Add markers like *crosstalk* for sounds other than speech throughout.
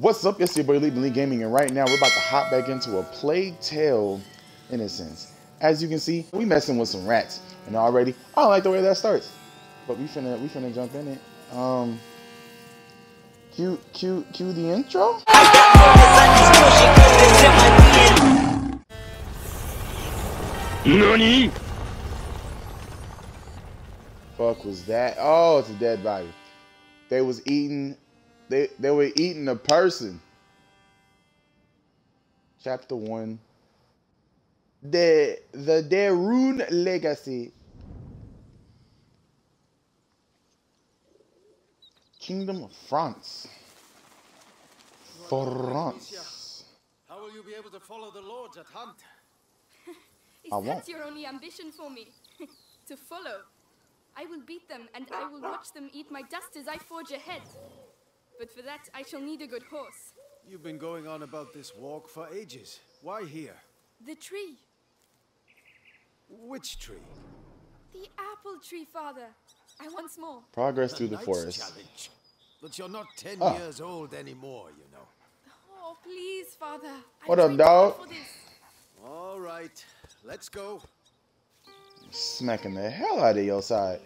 What's up? It's your boy Lee Lee Gaming, and right now we're about to hop back into a Plague Tale Innocence. As you can see, we messing with some rats, and already I don't like the way that starts. But we finna we finna jump in it. Um, cue cue cue the intro. NANI? Fuck was that? Oh, it's a dead body. They was eating. They they were eating a person. Chapter one. The the de Rune legacy. Kingdom of France. France. How will you be able to follow the lords at Hunt? *laughs* Is I that won't. your only ambition for me? *laughs* to follow? I will beat them and I will watch them eat my dust as I forge ahead. But for that, I shall need a good horse. You've been going on about this walk for ages. Why here? The tree. Which tree? The apple tree, father. I want more. Progress through the forest. Challenge. But you're not ten Ah. years old anymore, you know. Oh, please, father. I What up, trained dog? All right, let's go. Smacking the hell out of your side.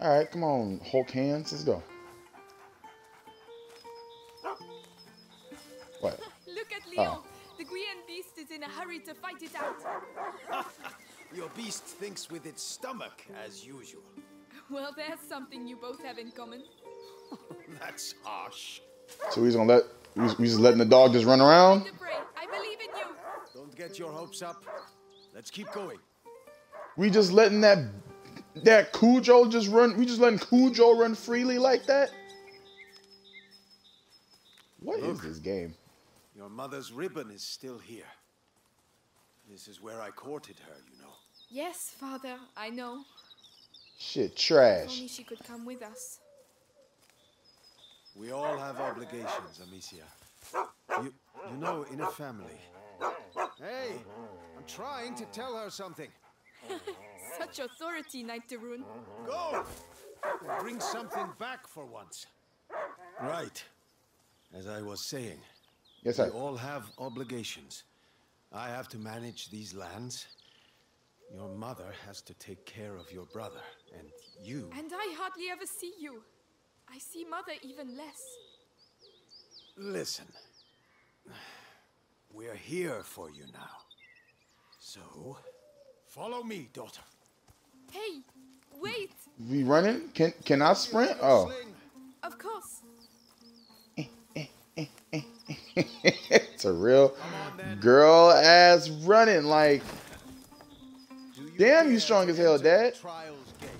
All right, come on, Hulk hands. Let's go. What? *laughs* Look at ah. Leon. Oh. The Guyenne beast is in a hurry to fight it out. *laughs* Your beast thinks with its stomach, as usual. *laughs* Well, there's something you both have in common. That's harsh. So he's gonna let we we just letting the dog just run around? I believe in you. Don't get your hopes up. Let's keep going. We just letting that that Cujo just run? We just letting Cujo run freely like that? What is Look. this game? Your mother's ribbon is still here. This is where I courted her, you know. Yes, father. I know. Shit, If trash. only she could come with us. We all have obligations, Amicia. You, you know, in a family. Hey, I'm trying to tell her something. *laughs* Such authority, Knight de Rune. Go! Bring something back for once. Right. As I was saying, Yes, we all have obligations. I have to manage these lands. Your mother has to take care of your brother. And you. And I hardly ever see you. I see Mother even less. Listen. We're here for you now. So, follow me, daughter. Hey, wait! We running? Can can I sprint? Oh. Of course. *laughs* it's a real girl ass running like you Damn, you strong as hell, Dad. Trials gate.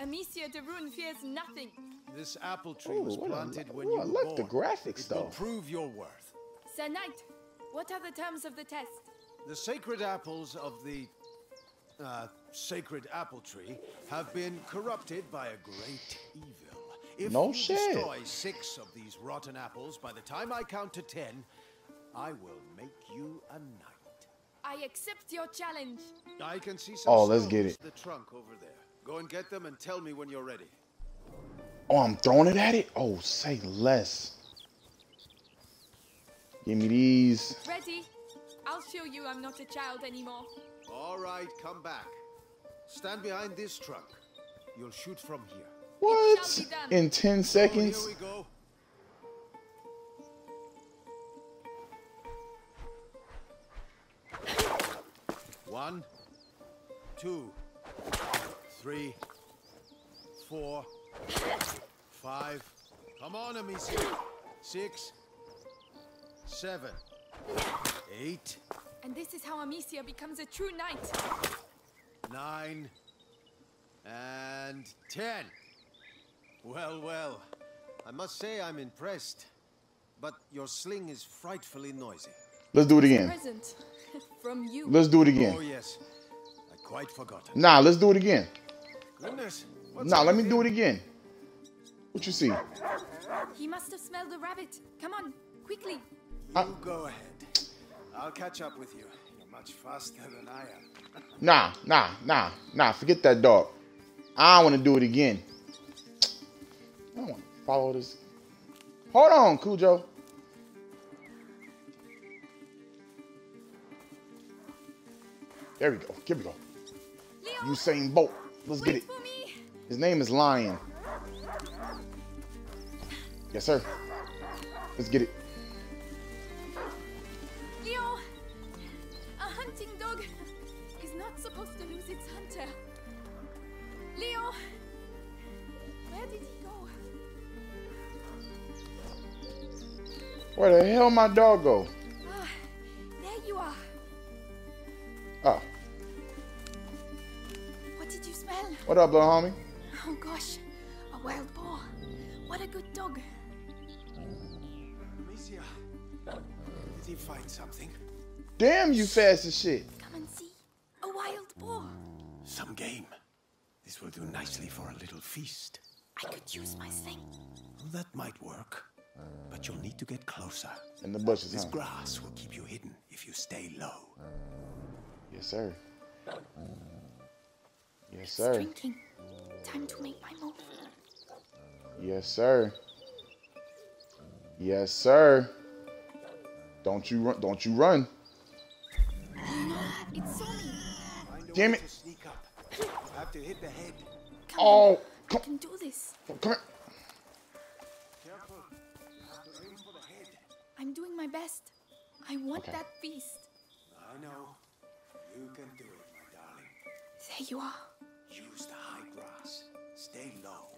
Amicia fears nothing. This apple tree Ooh, was what a- planted when ooh, you I were like the born. graphics, it will though. prove your worth. Sir Knight, what are the terms of the test? The sacred apples of the uh, sacred apple tree have been corrupted by a great evil. If No you shit. destroy six of these rotten apples by the time I count to ten, I will make you a knight. I accept your challenge. I can see some Oh, let's get it. the trunk over there. Go and get them and tell me when you're ready. Oh, I'm throwing it at it? Oh, say less. Give me these. Ready? I'll show you I'm not a child anymore. All right, come back. Stand behind this trunk. You'll shoot from here. What? shall be done. In 10 Oh, seconds? here. One, two, three, four, five. Come on, Amicia. Six, seven, eight, And this is how Amicia becomes a true knight. nine, and ten. Well, well. I must say I'm impressed. But your sling is frightfully noisy. Let's do it again. Present. *laughs* From you. Let's do it again. Oh, again. yes. I quite forgot. Nah, let's do it again. Goodness. what's Nah, let me do it again. What you see? He must have smelled the rabbit. Come on, quickly. Ah. You go ahead. I'll catch up with you. You're much faster than I am. *laughs* Nah, nah, nah, nah. Forget that dog. I want to do it again. I don't want to follow this. Hold on, Cujo. There we go. Here we go. Leo, Usain Bolt. Let's get it. His name is Lion. Yes, sir. Let's get it. Where the hell my dog go? Ah, there you are. Oh, What did you smell? what up, little homie? Oh gosh, a wild boar. What a good dog. Amicia, did he find something? Damn, you fast as shit. Come and see. A wild boar. Some game. This will do nicely for a little feast. I could use my sling. Well, that might work. But you'll need to get closer. In the bushes, This huh? grass will keep you hidden if you stay low. Uh, yes, sir. Uh, yes, It's sir. drinking. Time to make my move. Yes, sir. Yes, sir. Don't you run! Don't you run! It saw me. Find a Damn it. To sneak up. You have to hit the head. Come Oh, on. I can do this. come here. I'm doing my best. I want Okay. that feast. I know. You can do it, my darling. There you are. Use the high grass. Stay low.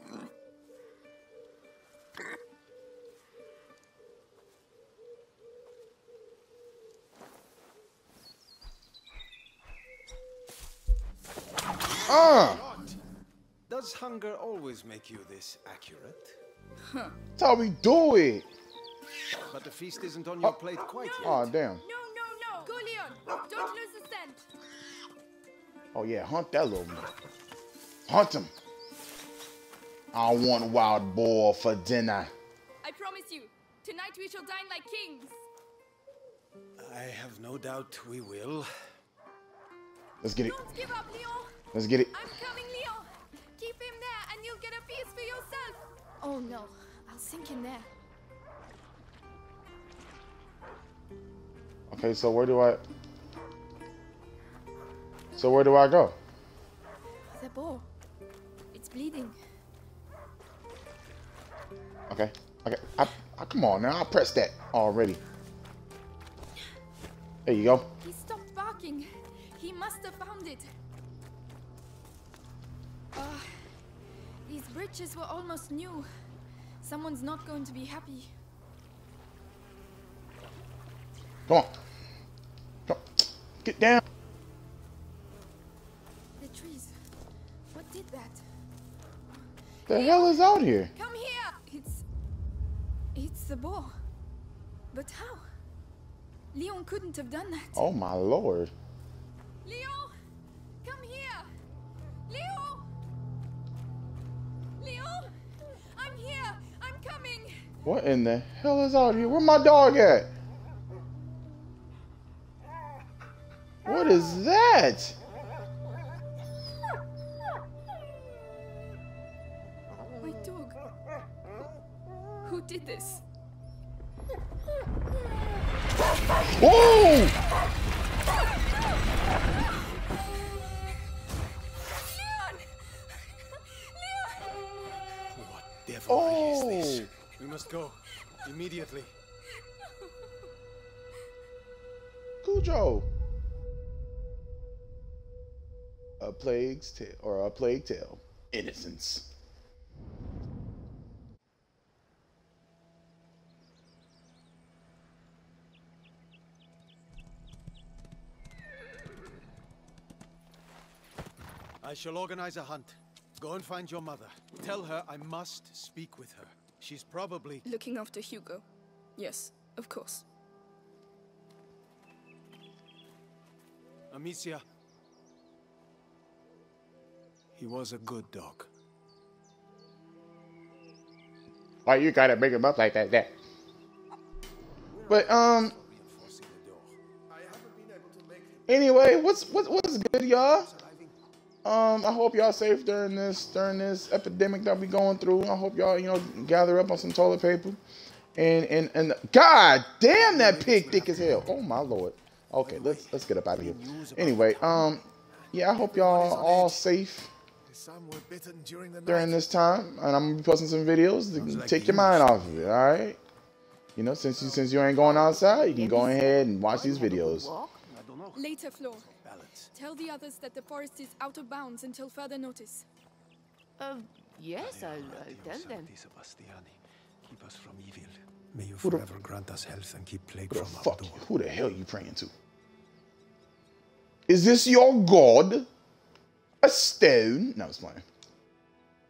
Not. Does hunger always make you this accurate? Huh. that's how we do it. But the feast isn't on your plate quite oh, yet. Oh, damn. No, no, no. Go, Leon. Don't lose the scent. Oh yeah, hunt that little man. Hunt him. I want wild boar for dinner. I promise you, tonight we shall dine like kings. I have no doubt we will. Let's get it. Don't give up, Leon. Let's get it. I'm coming, Leon. Keep him there and you'll get a piece for yourself. Oh no, I'll sink in there. Okay, so where do I? So where do I go? The boar. It's bleeding. Okay. Okay. I, I, come on now. I pressed that already. There you go. He stopped barking. He must have found it. Ah, these bridges were almost new. Someone's not going to be happy. Come on. Get down. The trees. What did that? The hell is out here? Come here! It's. It's the boar. But how? Leon couldn't have done that. Oh my lord. Leo! Come here! Leo! Leo! I'm here! I'm coming! What in the hell is out here? Where my dog at? Is that? My dog. Who did this? Whoa! Leon! Leon! What devilry Oh. is this? We must go. Immediately. Cujo. A plague's tale, or a plague tale. Innocence. I shall organize a hunt. Go and find your mother. Tell her I must speak with her. She's probably. Looking after Hugo. Yes, of course. Amicia. He was a good dog. Why you gotta make him up like that? That. But um. Anyway, what's what's what's good, y'all? Um, I hope y'all safe during this during this epidemic that we going through. I hope y'all you know gather up on some toilet paper, and and and God damn that pig thick as hell. Oh my lord, Okay, let's let's get up out of here. Anyway, um, yeah, I hope y'all all safe during the during this time, and I'm gonna be posting some videos to like take your mind off of it. All right. You know, since you since you ain't going outside, you can go ahead and watch these videos. Later, Floor. Balance. Tell the others that the forest is out of bounds until further notice. Uh, yes, I'll, I'll tell them. Keep us from evil. May you forever grant us health and keep plague from our door. Who the hell are you praying to? Is this your god? A stone? No, it's playing.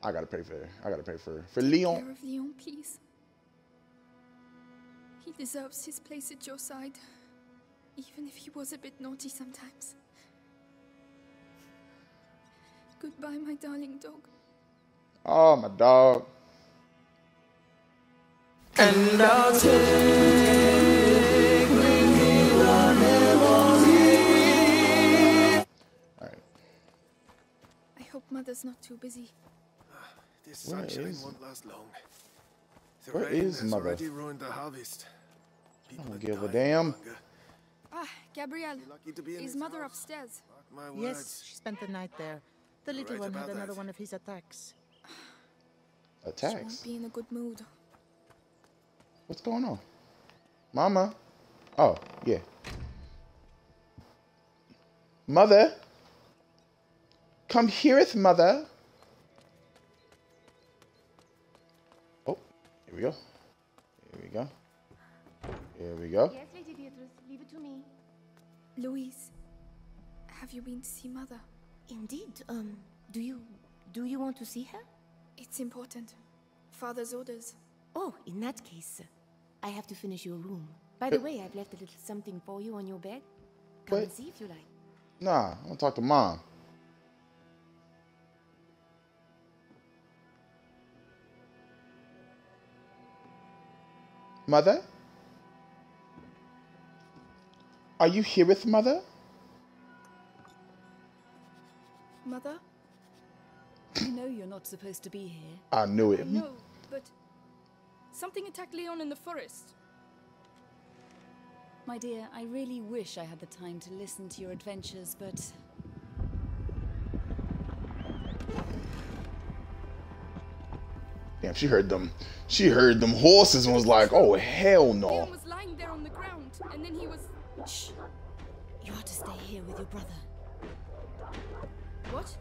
I gotta pray for. I gotta pray for for Care Leon. of Leon, please. He deserves his place at your side, even if he was a bit naughty sometimes. Goodbye, my darling dog. Oh my dog. All Mother's not too busy. This Where sunshine is- won't last long. The Where rain is has Mother? already ruined the harvest. People don't give a damn. Ah, Gabrielle. Lucky to be in Is Mother house. upstairs? Mark my Yes, she spent the night there. The little right one had about another that. one of his attacks. attacks? She Attacks. won't be in a good mood. What's going on? Mama. Oh, yeah. Mother. Come heareth, mother. Oh, here we go. Here we go. Here we go. Yes, Lady Beatrice, leave it to me. Louise, have you been to see Mother? Indeed. Um, do you do you want to see her? It's important. Father's orders. Oh, in that case, I have to finish your room. By the way, I've left a little something for you on your bed. Come What? and see if you like. Nah, I want to talk to mom. Mother? Are you here with mother? Mother? I know you're not supposed to be here. I knew it. No, but something attacked Leon in the forest. My dear, I really wish I had the time to listen to your adventures, but Damn, she heard them. She heard them horses and was like, "Oh hell no!" Leon was lying there on the ground, and then he was. shh. You are to stay here with your brother. What?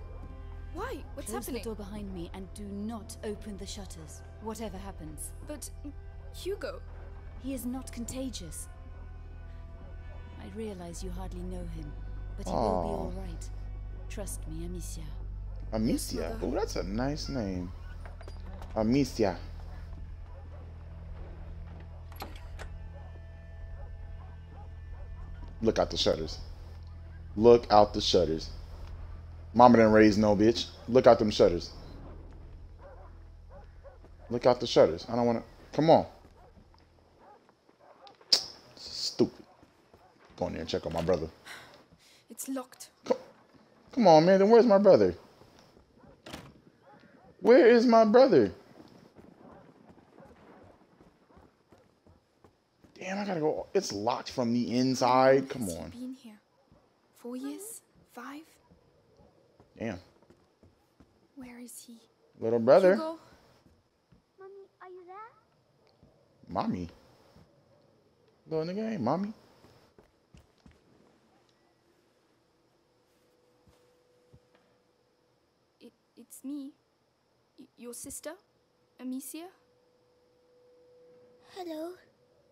Why? What's Close happening? the door behind me and do not open the shutters, whatever happens. But Hugo, He is not contagious. I realize you hardly know him, but he will be all right. Trust me, Amicia. Amicia. mother. Oh, that's a nice name. Amicia. Look out the shutters. Look out the shutters. Mama didn't raise no bitch. Look out them shutters. Look out the shutters. I don't want to. Come on. Stupid. Go in there and check on my brother. it's locked. Come, come on, man. Then where's my brother? Where is my brother? Damn, I gotta go. It's locked from the inside. Come on. Been here. Four years? Five? Damn. Where is he? Little brother. Hugo? Mommy, are you there? Mommy. Little nigga ain't mommy. It, it's me. Y- your sister? Amicia? Hello.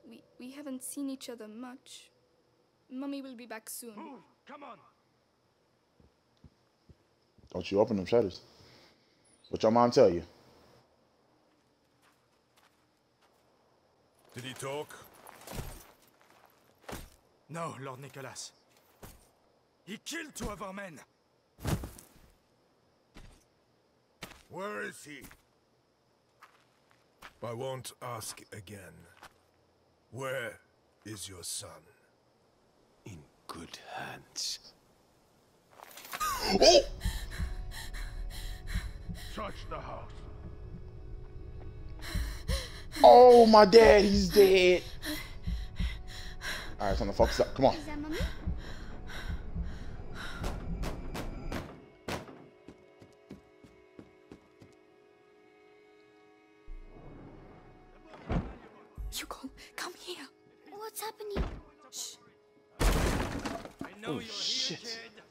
We, we haven't seen each other much. Mummy will be back soon. Move! Come on! Don't you open them shutters. What your mom tell you? Did he talk? No, Lord Nicholas. He killed two of our men. Where is he? I won't ask again. Where is your son? In good hands. Oh! Search the house. Oh, my dad, he's dead. All right, time to focus up. Come on. What's happening? I know Oh, you're shit. here, kid.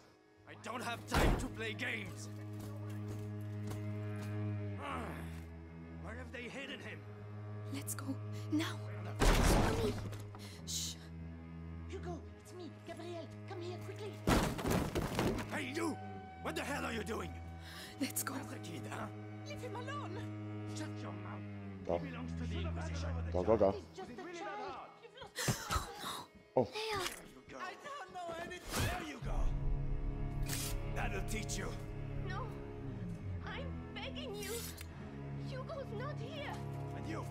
I don't have time to play games. *sighs* Where have they hidden him? Let's go now. Shh. Hugo, it's me, Gabrielle. Come here quickly. Hey, you! What the hell are you doing? Let's go. Where's the kid, huh? Leave him alone. Shut your mouth. Go. He belongs to the Inquisition. Go, go, go. Just a child. You've lost Oh, Leia, You go. I don't know anything. There you go. That'll teach you. no. I'm begging you. Hugo's not here. And you,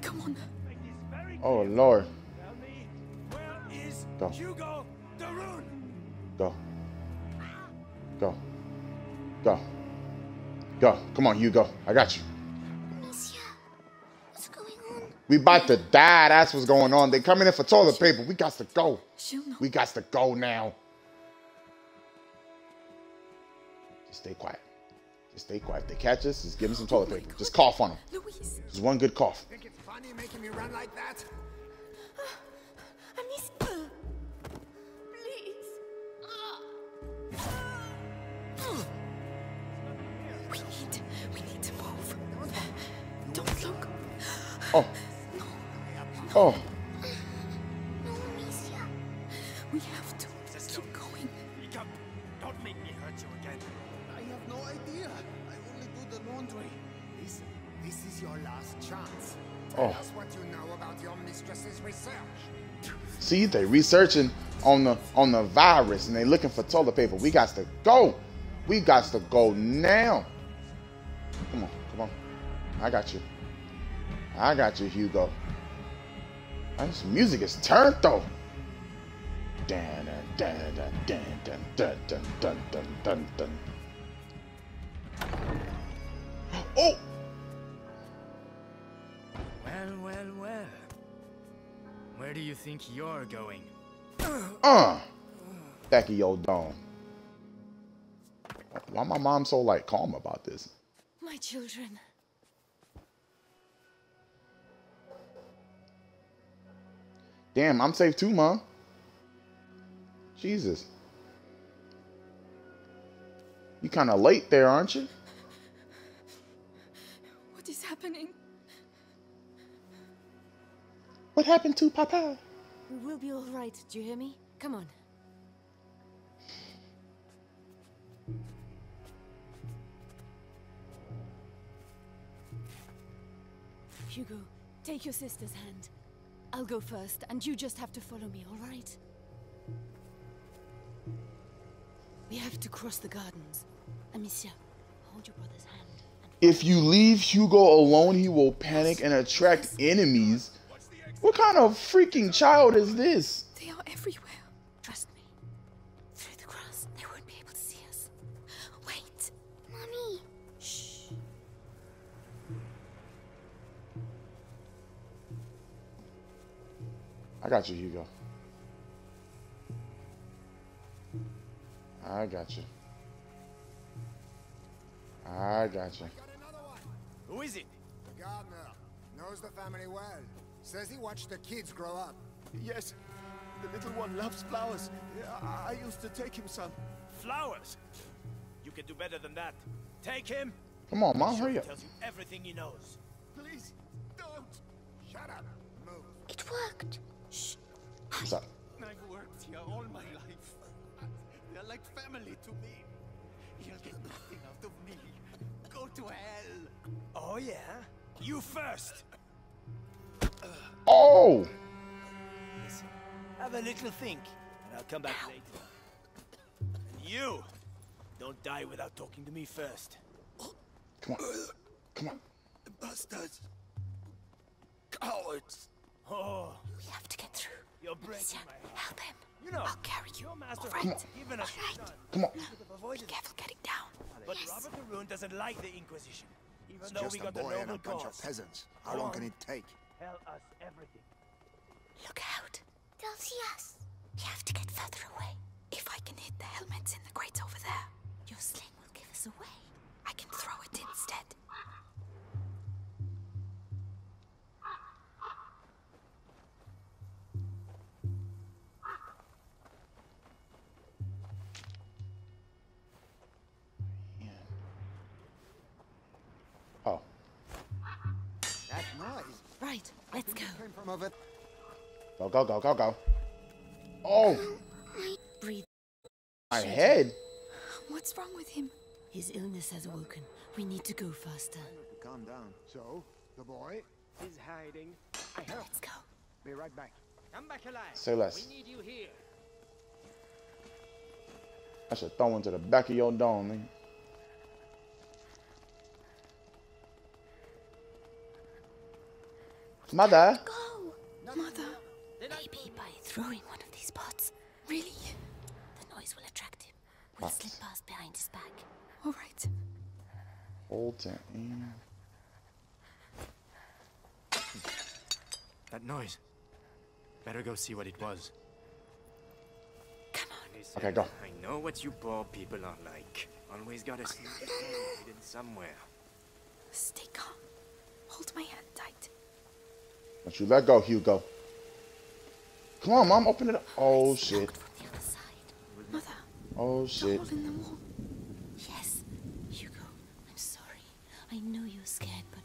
Come on. make this very oh. Lord. Tell me, where is Go. Hugo de Rune? Go. Go. Go. Go. Come on, Hugo. I got you. We about to die. That's what's going on. They coming in for toilet paper. We got to go. We got to go now. Just stay quiet. Just stay quiet. If they catch us, just give them some toilet paper. Just cough on them. Louise. Just one good cough. Think it's funny making me run like that? Amicia. Oh. No, Amicia. We have to keep going. Speak up. Don't make me hurt you again. I have no idea. I only do the laundry. Listen, this is your last chance. Oh. Tell us what you know about your mistress's research. See, they researching on the on the virus and they looking for toilet paper. We got to go. We got to go now. Come on, come on. I got you. I got you, Hugo. Man, This music is turned though. Dun dun dun dun dun dun dun dun dun dun dun. Oh! Well, well, well. Where do you think you're going? Uh! Back of your dome. Why my mom so like calm about this? My children. Damn, I'm safe too, mom. Jesus. You kind of late there, aren't you? What is happening? What happened to Papa? We will be all right. Do you hear me? Come on. Hugo, take your sister's hand. I'll go first, and you just have to follow me, all right? We have to cross the gardens. Amicia, hold your brother's hand. If you leave Hugo alone, he will panic and attract enemies. What kind of freaking child is this? They are everywhere. I got you, Hugo. I got you. I got you. Who is it? The gardener knows the family well. Says he watched the kids grow up. Yes, the little one loves flowers. I, I used to take him some. Flowers. You can do better than that. Take him. Come on, mom, Sure hurry up. Tells you everything he knows. Please, don't. Shut up. Move. It worked. What's up? I've worked here all my life. They're like family to me. You'll get nothing out of me. Go to hell. Oh yeah. You first. Oh! Listen. Have a little think, and I'll come back later. And you, don't die without talking to me first. Come on. Come on. Bastards. Cowards. Oh, through. you're breaking my heart. Help him. You know, I'll carry you. your master All has right. given us All right. Come on. Could have avoided Careful getting down. But Yes. Robert de Rune doesn't like the Inquisition, even It's though just we a boy the and a noble bunch cause. of peasants. Go How long on. can it take? Tell us everything. Look out. They'll see us. We have to get further away. If I can hit the helmets in the crates over there, your sling will give us away. I can throw it instead. Let's go. from over. go, go, go, go, go. Oh, Breathe. my head. What's wrong with him? His illness has awoken. We need to go faster. Calm down. So, the boy? is hiding. I help. Let's go. Be right back. Come back alive. Say less. We need you here. I should throw into the back of your dome, man. Mother. Go. Mother. Maybe by throwing one of these pots. Really? The noise will attract him. We'll Pots. slip past behind his back. All right. Hold to aim. That noise. Better go see what it was. Come on. Listen, Okay, go. I know what you poor people are like. Always got a sneaky hidden somewhere. Stay calm. Hold my hand tight. Don't you let go, Hugo. Come on, mom, open it up. Oh shit. Locked from the other side. Mother, Oh shit. hole in the. Yes, Hugo. I'm sorry. I know you're scared, but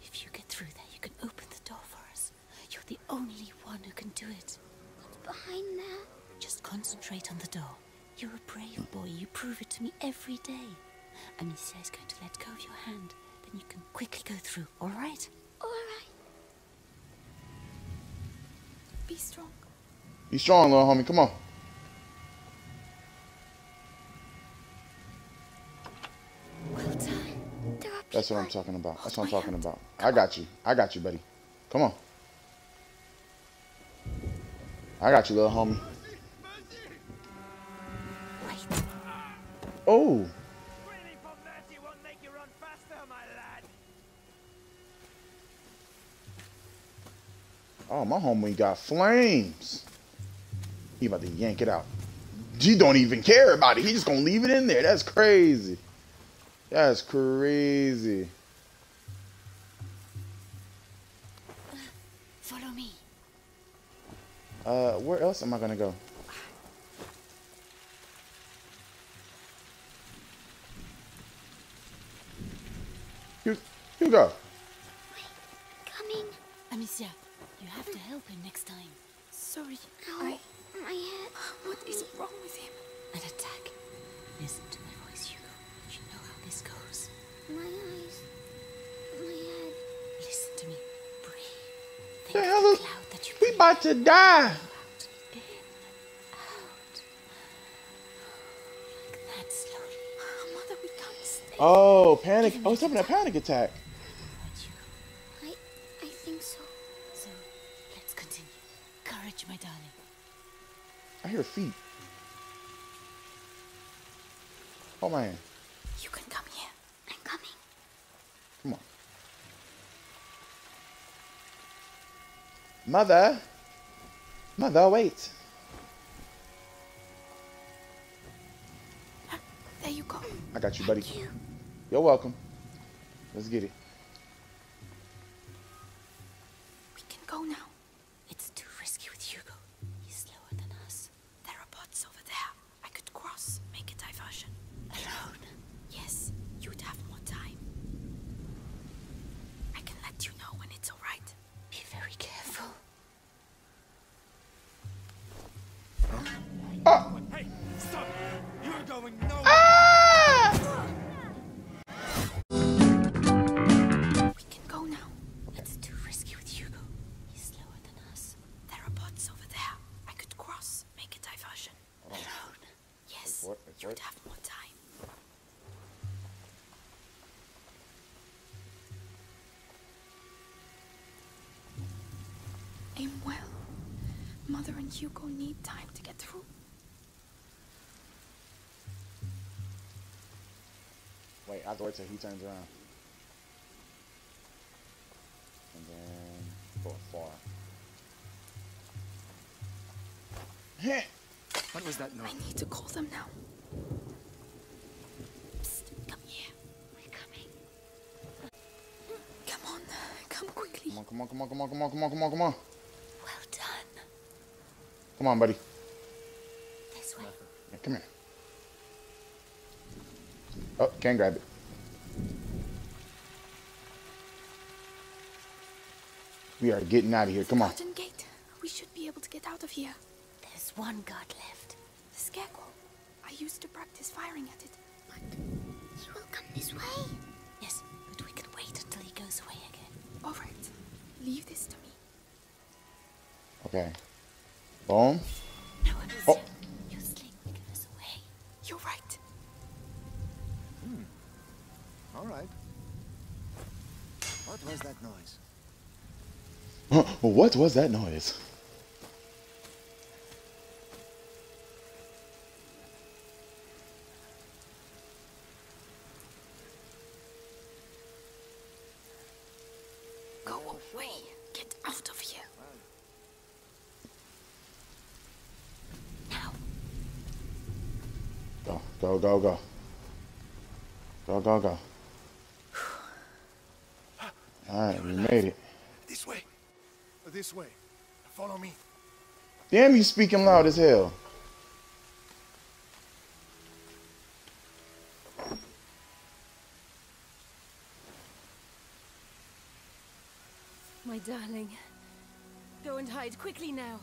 if you get through there, you can open the door for us. You're the only one who can do it. What's behind there? Just concentrate on the door. You're a brave boy. You prove it to me every day. Amicia is going to let go of your hand. Then you can quickly go through, all right? All right. Be strong. Be strong, little homie. Come on. Well done. That's what I'm talking about. That's what I'm oh, talking about. I got you. I got you, buddy. Come on. I got you, little homie. Oh. Oh, my homie got flames. He about to yank it out. He don't even care about it. He just gonna leave it in there. That's crazy. That's crazy. Follow me. Uh, where else am I gonna go? Hu- Hugo. Coming. Amicia, you have to help him next time. Sorry. Ow. My head. What is wrong with him? An attack. Listen to my voice, Hugo. You know how this goes. My eyes. My head. Listen to me. Breathe. Think The of hell the is- cloud that you We breathe about to die. out. In. Out. Like that slowly. Ah, mother, we can't stay. Oh, panic. Oh, he's having a panic attack. Right, Hugo. I. I think so. So, let's continue. Courage, my darling. I hear feet. Oh man, You can come here. I'm coming. come on. Mother. Mother, wait. There you go. I got you, buddy. You. You're welcome. Let's get it. Mother and Hugo need time to get through. Wait, I have to wait till he turns around. And then go far. What was that noise? I need to call them now. Psst, come here. We're coming. Come on, come quickly. Come on, come on, come on, come on, come on, come on, come on, come on. Come on, buddy. This way. Yeah, come here. Oh, can't grab it. We are getting out of here. Come on. Garden gate. We should be able to get out of here. There's one guard left. The scarecrow. I used to practice firing at it. But he will come this way. Yes, but we can wait until he goes away again. All right. Leave this to me. Okay. Boom. Oh. Your sling will us away. You're right. Hmm. All right. What was that noise? what was that noise? Go away. Get out of here. Now, Go, go, go, go. Go, go, go. Alright, we made it. This way. This way. Follow me. Damn, you speaking loud as hell. My darling. Go and hide quickly now.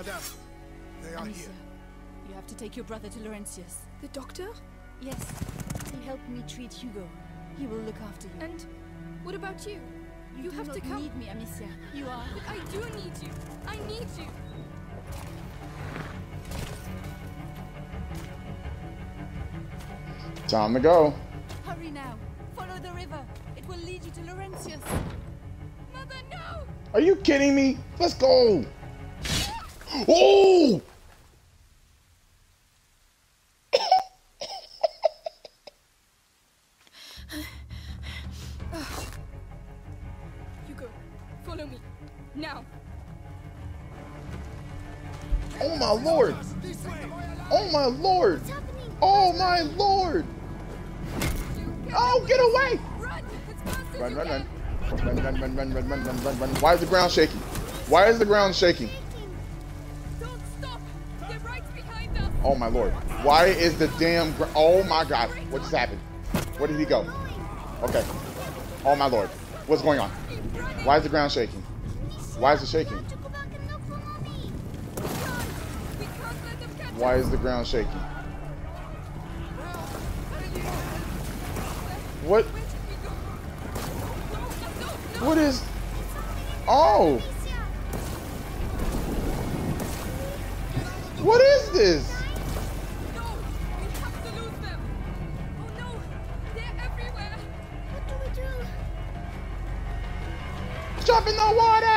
Madame, they are Amicia, here. you have to take your brother to Laurentius. The doctor? Yes, he helped me treat Hugo. He will look after you. And what about you? you, you do have not to come. need me, Amicia. You are. But I do need you. I need you. Time to go. Hurry now. Follow the river. It will lead you to Laurentius. Mother, no! Are you kidding me? Let's go. Oh! Hugo, follow me. Now. Oh my lord! Oh my lord! Oh my lord! Oh, get away! Run! As fast as Run, you run. Run, run, run, run, run, run, run, run, run. Why is the ground shaking? Why is the ground shaking? Oh my lord. Why is the damn Oh my god. What just happened? Where did he go? Okay. Oh my lord. What's going on? Why is the ground shaking? Why is it shaking? Why is the ground shaking? What? What is? Oh! What is this? Jump in the water!